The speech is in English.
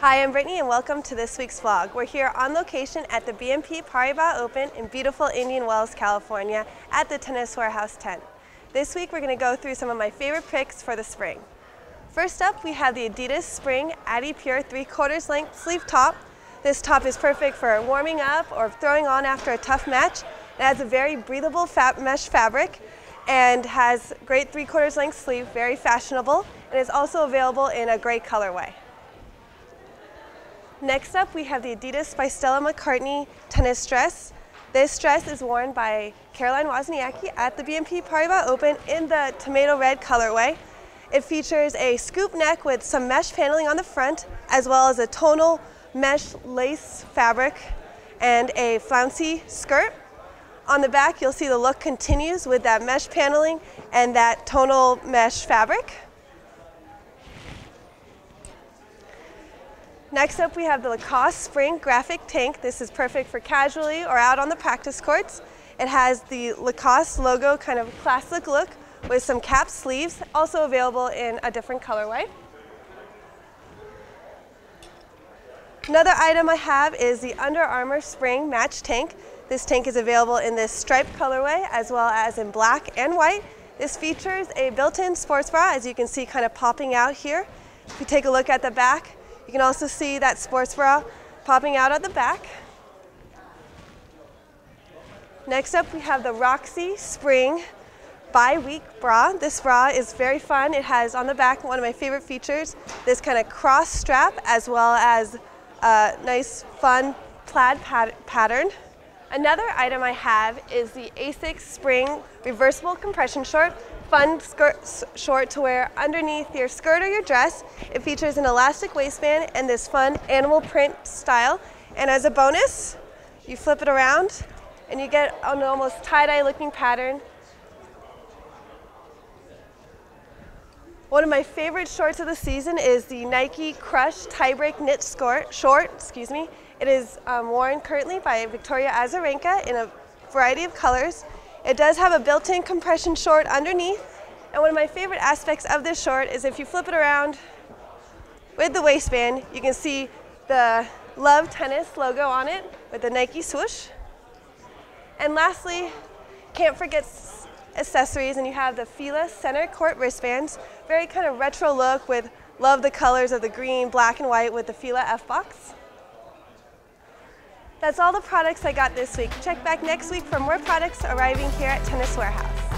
Hi, I'm Brittany and welcome to this week's vlog. We're here on location at the BNP Paribas Open in beautiful Indian Wells, California at the Tennis Warehouse tent. This week we're going to go through some of my favorite picks for the spring. First up we have the Adidas Spring Adi Pure 3 quarters length sleeve top. This top is perfect for warming up or throwing on after a tough match. It has a very breathable mesh fabric and has great 3 quarters length sleeve, very fashionable, and is also available in a gray colorway. Next up, we have the Adidas by Stella McCartney tennis dress. This dress is worn by Caroline Wozniacki at the BNP Paribas Open in the tomato red colorway. It features a scoop neck with some mesh paneling on the front, as well as a tonal mesh lace fabric and a flouncy skirt. On the back, you'll see the look continues with that mesh paneling and that tonal mesh fabric. Next up we have the Lacoste Spring Graphic Tank. This is perfect for casually or out on the practice courts. It has the Lacoste logo kind of classic look with some cap sleeves, also available in a different colorway. Another item I have is the Under Armour Spring Match Tank. This tank is available in this striped colorway as well as in black and white. This features a built-in sports bra as you can see kind of popping out here. If you take a look at the back, you can also see that sports bra popping out at the back. Next up, we have the Roxy Spring bi-week bra. This bra is very fun. It has on the back one of my favorite features, this kind of cross strap as well as a nice fun plaid pat pattern. Another item I have is the Asics Spring Reversible Compression Short fun skirt short to wear underneath your skirt or your dress. It features an elastic waistband and this fun animal print style. And as a bonus, you flip it around and you get an almost tie-dye looking pattern. One of my favorite shorts of the season is the Nike Crush Tiebreak Knit Short, short excuse me. It is um, worn currently by Victoria Azarenka in a variety of colors. It does have a built-in compression short underneath. And one of my favorite aspects of this short is if you flip it around with the waistband, you can see the Love Tennis logo on it with the Nike swoosh. And lastly, can't forget accessories and you have the Fila center court wristbands. Very kind of retro look with love the colors of the green, black and white with the Fila F-Box. That's all the products I got this week. Check back next week for more products arriving here at Tennis Warehouse.